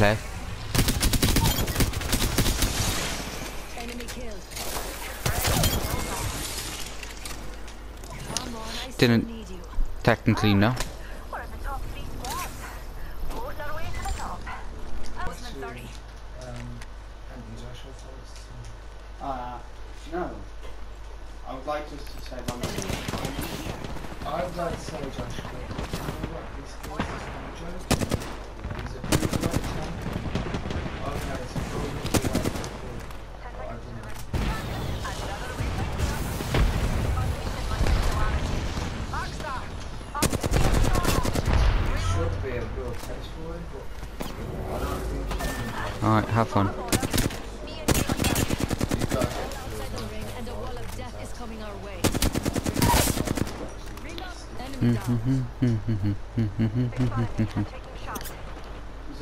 Play. Enemy killed. Come on, I still Didn't- Technically, no. We're at the top of these walls. Floating our way to the top. I was at 30. Um, Anthony Joshua Forest. Uh, no. I would like just to say one thing. I would like to say, Joshua, you know what this is? I'm joking. He's a good right champion. Okay, so probably the right champion. But I don't know. It should be a real test for it, but I don't think he Alright, have fun. You gotta get Outside the ring, and a wall of death is coming our way. Ring up. Enemy down. Is it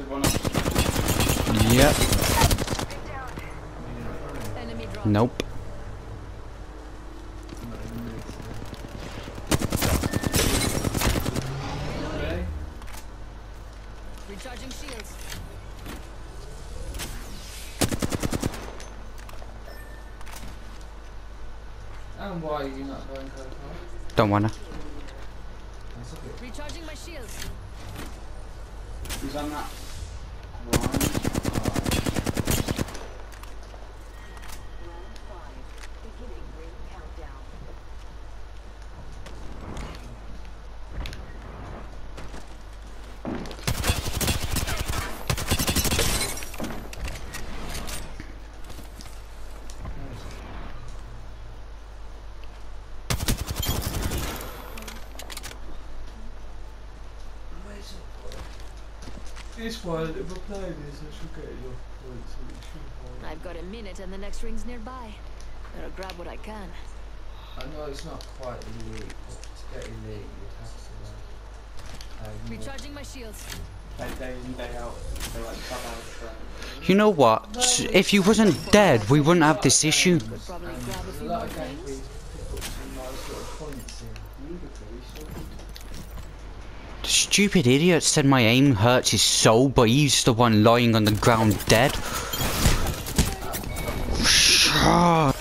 one of Yep. Enemy drop. Nope. Okay. Recharging shields. And why are you not going Coca? Don't wanna. That's okay. Recharging my shields. Who's on that? Grind. One, if I play this, I should get enough points. so it should hold. I've got a minute and the next ring's nearby. Better grab what I can. I know it's not quite elite, but to get elite, you'd have to like. play more. Recharging my shields. Day, day in, day out. They like sub out for You know what? S- If you wasn't dead, we wouldn't have this issue. The stupid idiot said my aim hurts his soul, but he's the one lying on the ground dead. Shut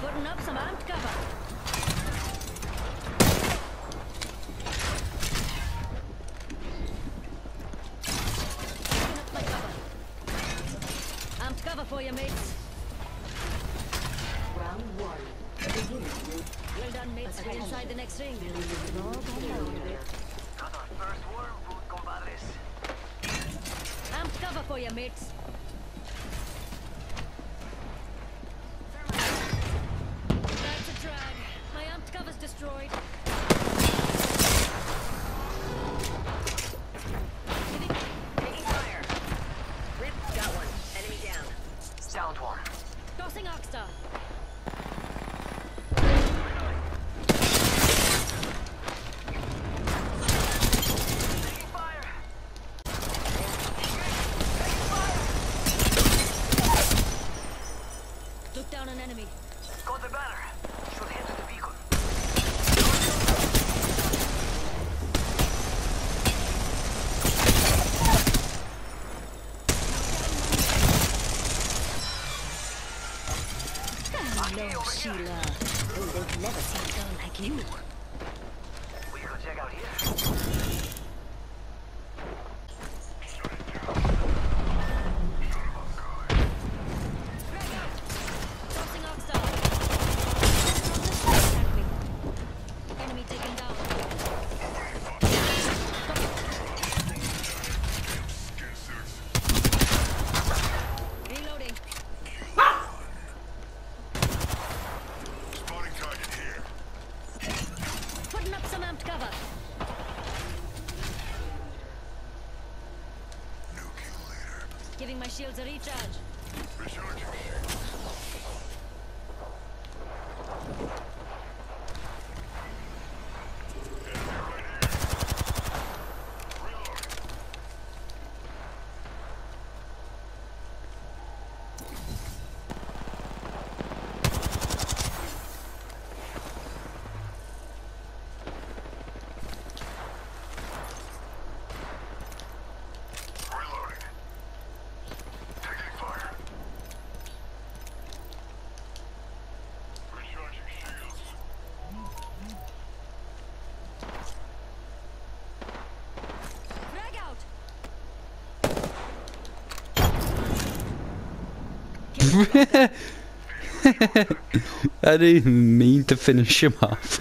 Putting up some amped cover. Inside the next ring. No, Amped cover for you, mates. That's a drag. My amped cover's destroyed. Taking fire. Rip, got one. Enemy down. Downed one. Tossing arc star. I didn't mean to finish him off.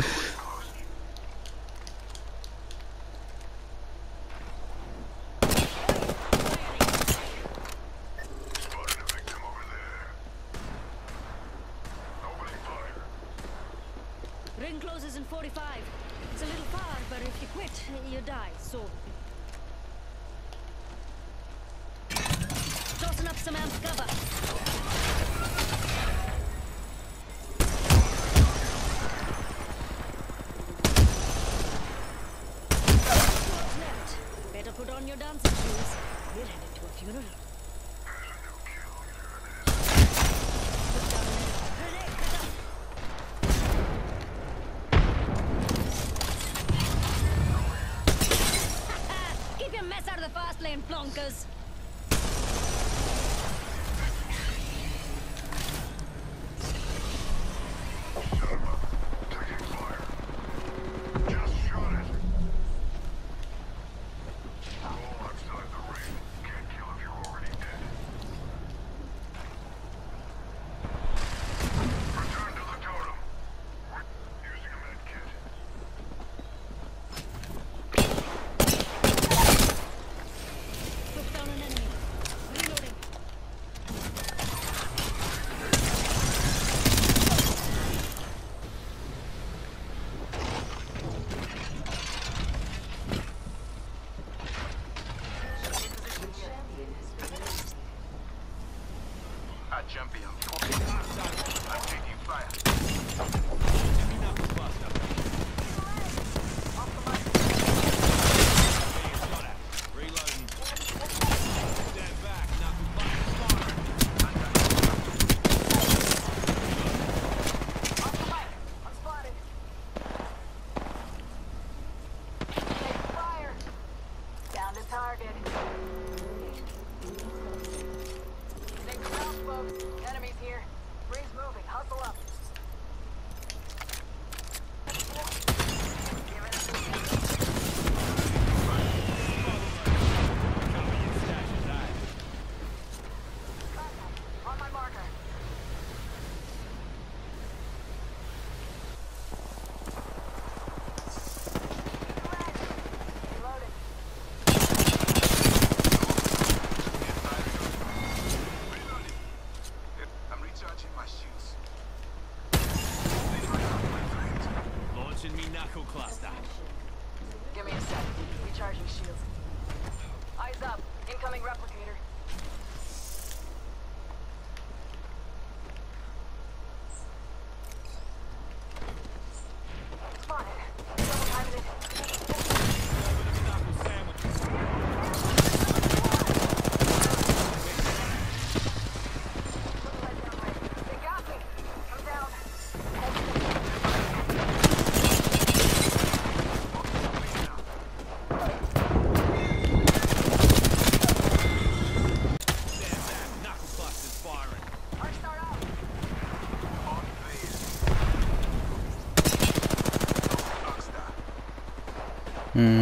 Ring closes in 45. It's a little far, but if you quit, you die, so... Tossing up some amp cover. fast lane, plonkers.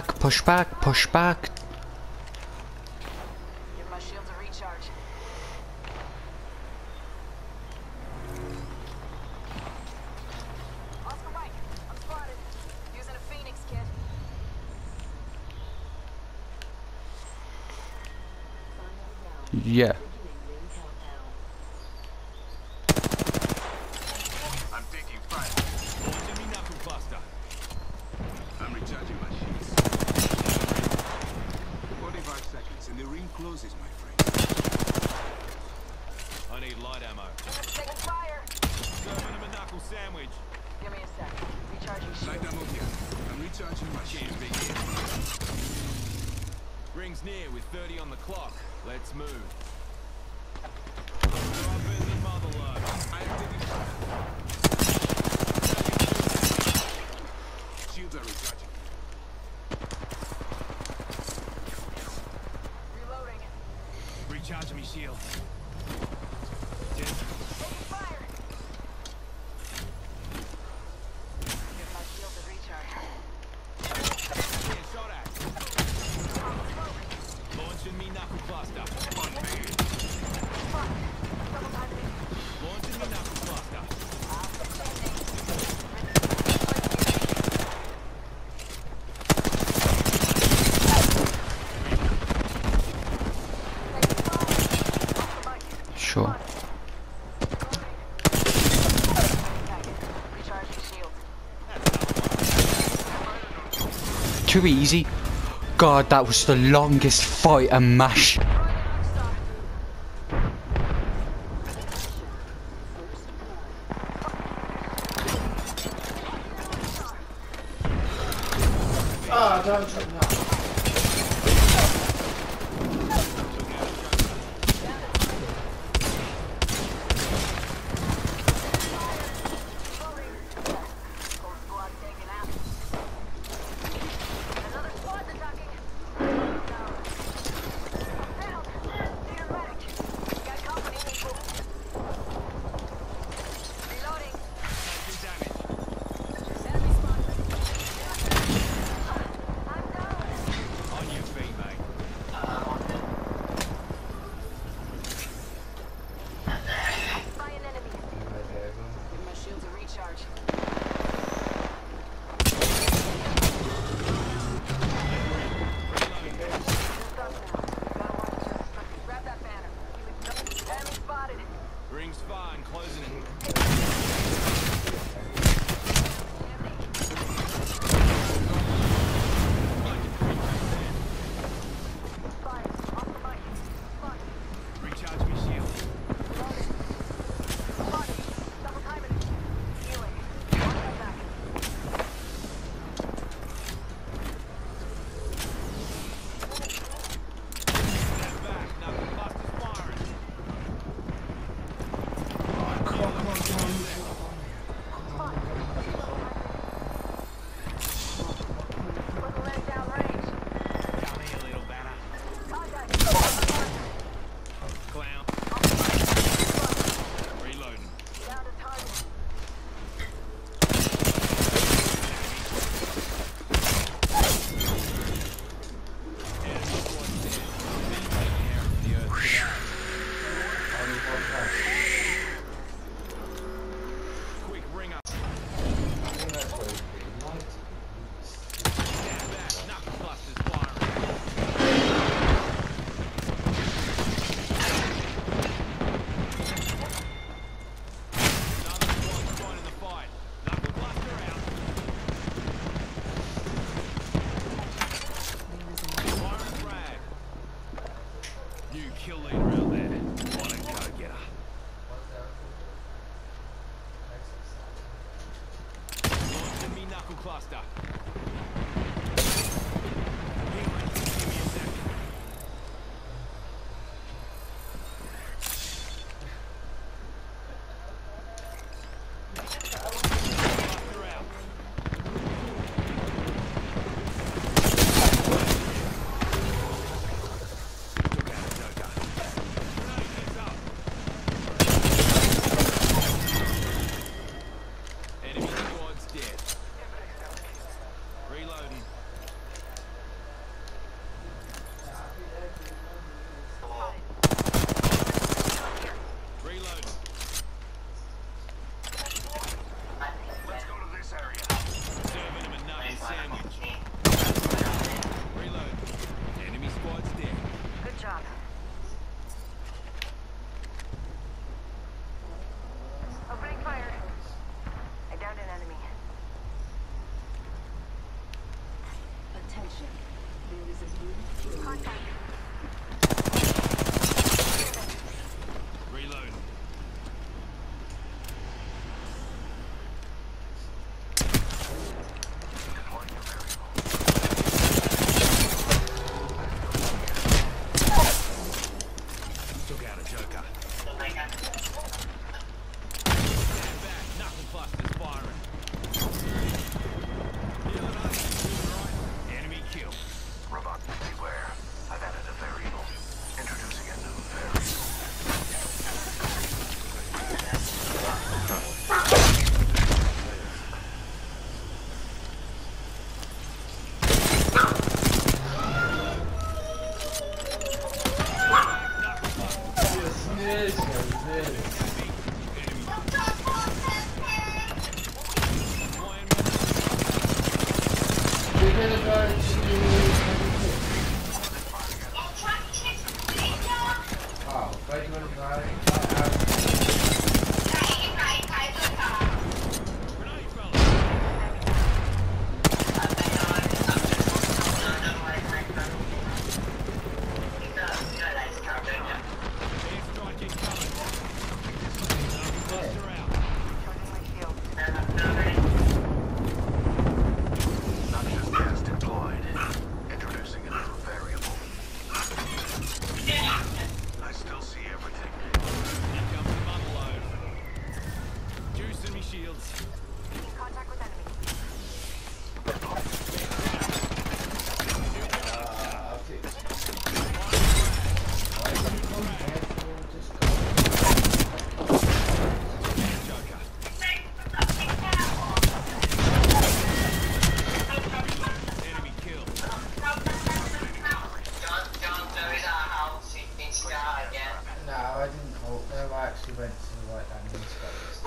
back, push back, push back. Give my shields a recharge. I'm spotted. Using a Phoenix kit. Yeah. charging me shield. too easy. God, that was the longest fight and mash.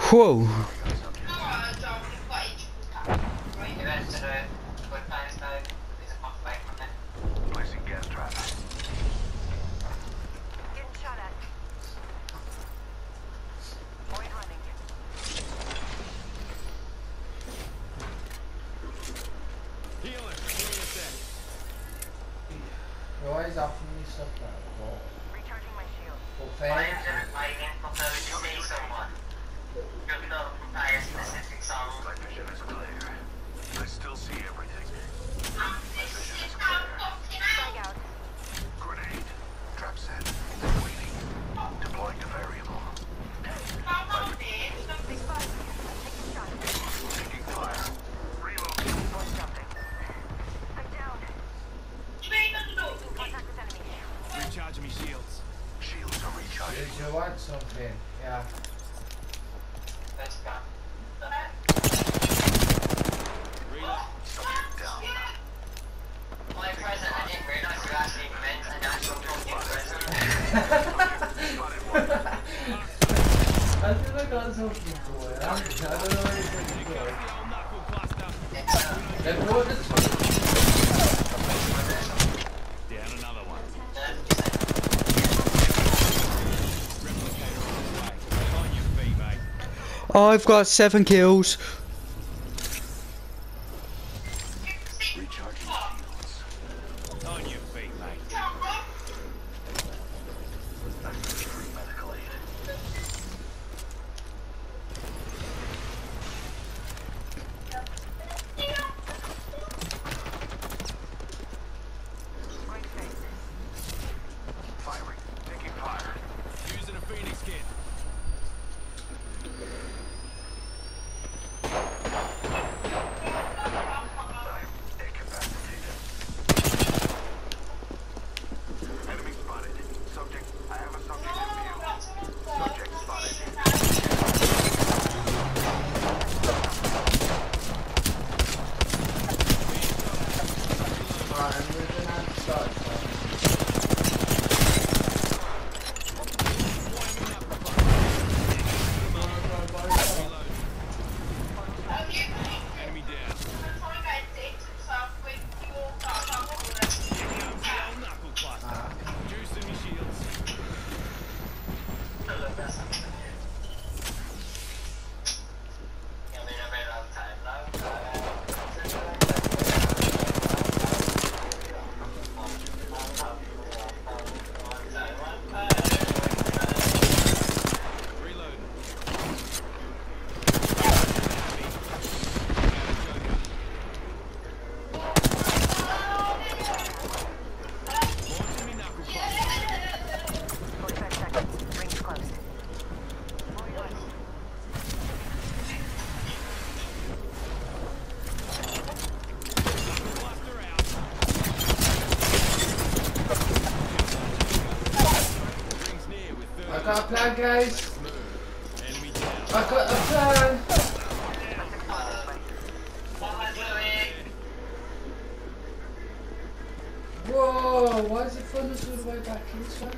Whoa. Placing gas trap. Getting shot at. Point hunting. Healing. Give me a sec. You're always offering me stuff like that. Recharging my shield. But fair. My vision is clear. I still see everything. My vision is clear. Frag out. Grenade. Trap set. Waiting. Deploying a variable. Big spot. Taking shots. Taking fire. Reloading. One jumping. I'm down. Contact with enemy. Recharging me shields. Shields are recharging. Did you want something? Yeah. Reload. Subject down. Spotted one. I feel like I got something for it. I don't know anything Here for comes it. the old knuckle cluster. They brought the Down another one. Replicator on its way. On your feet, mate. I've got seven kills. Whoa, why is it fun all the way back inside?